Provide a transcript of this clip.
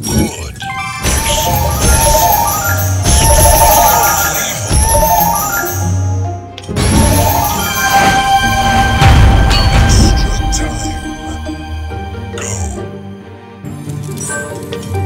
Extra time. Go.